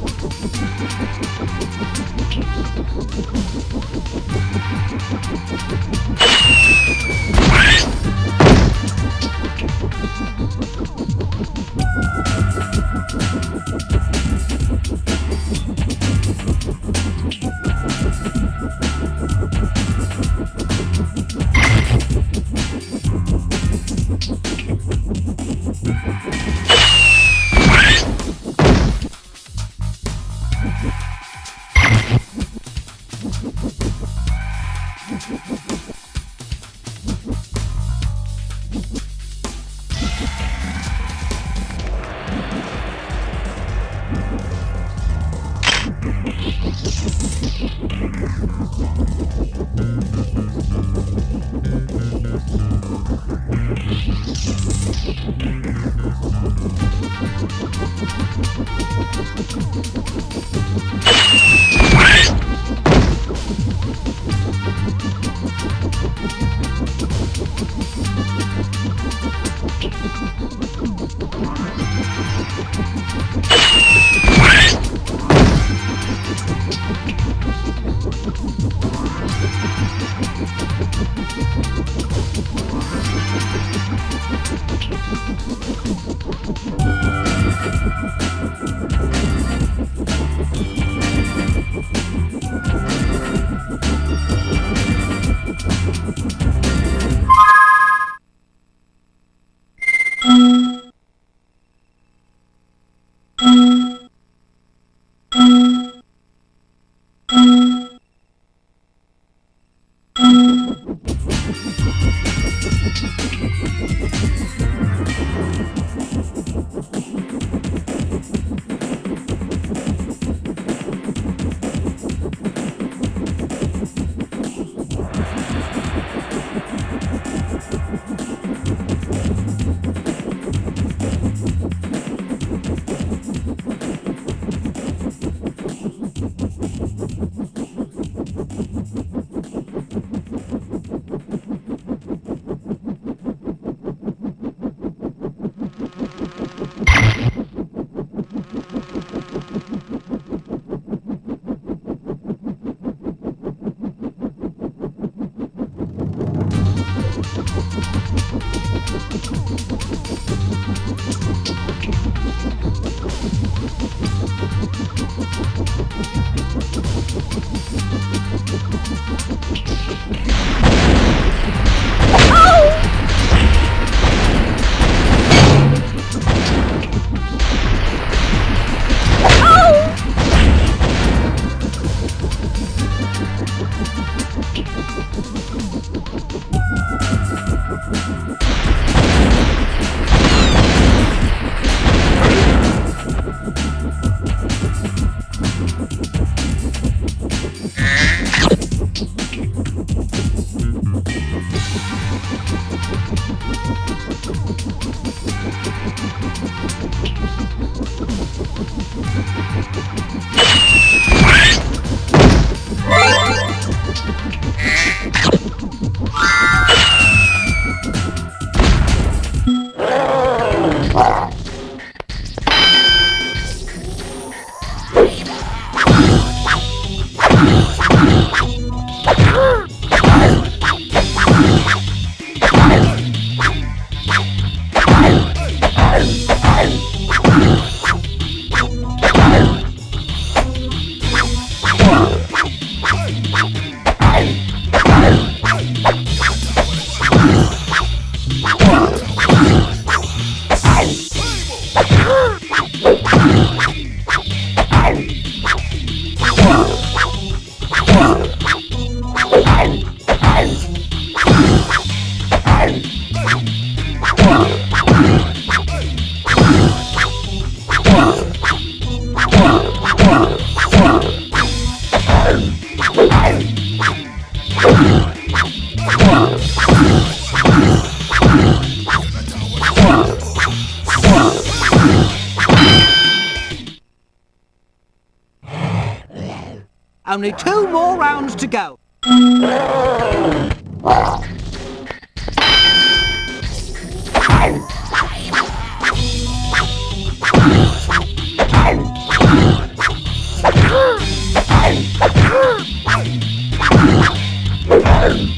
Thank you. Only two more rounds to go.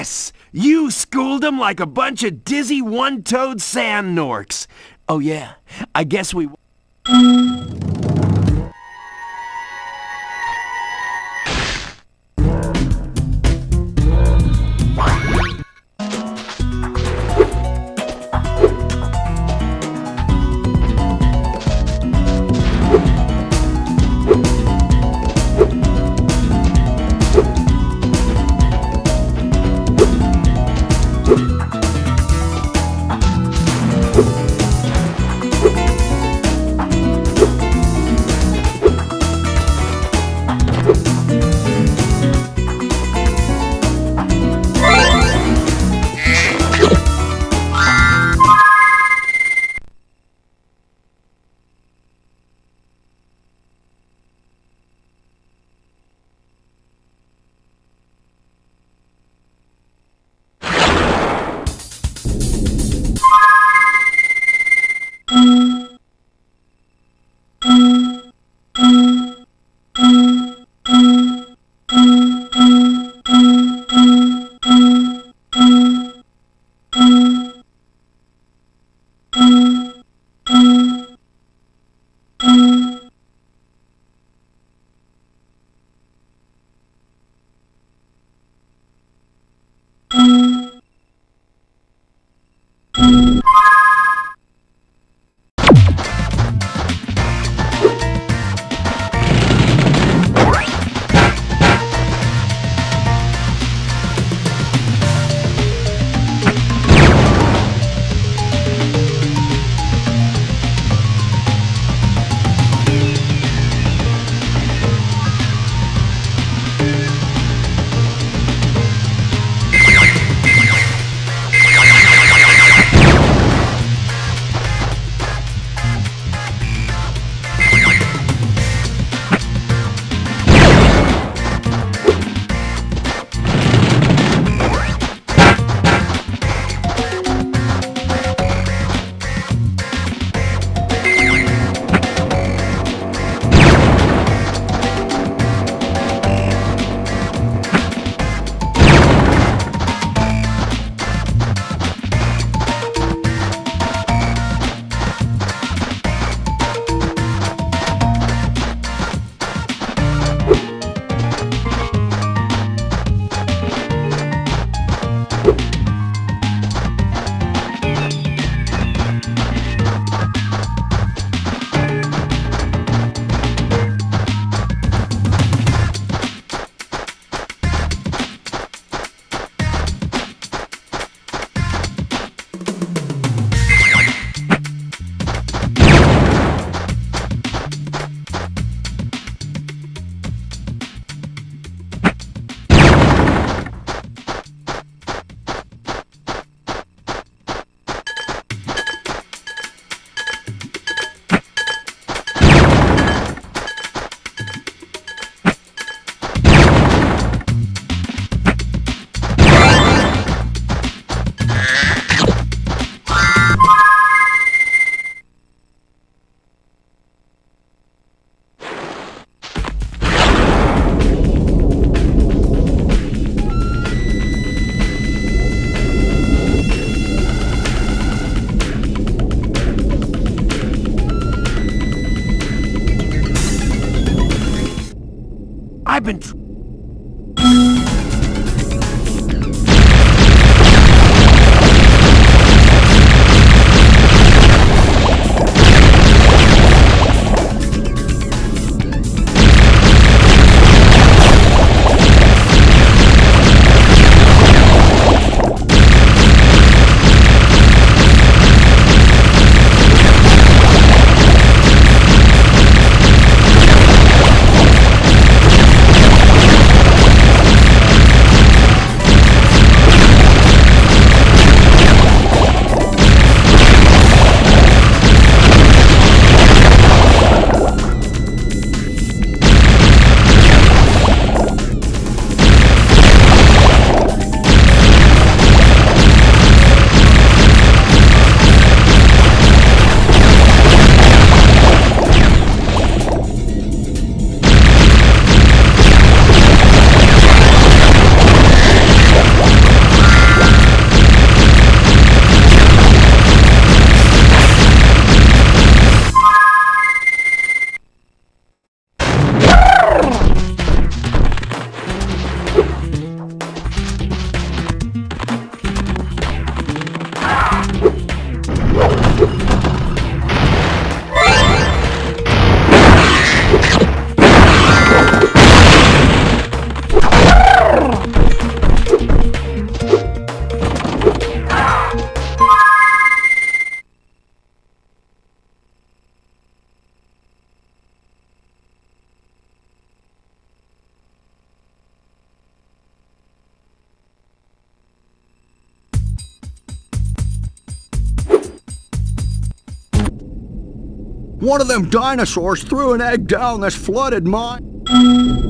Yes! You them like a bunch of dizzy one-toed sand norks. Oh yeah, I guess we... One of them dinosaurs threw an egg down this flooded mine.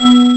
Thank you.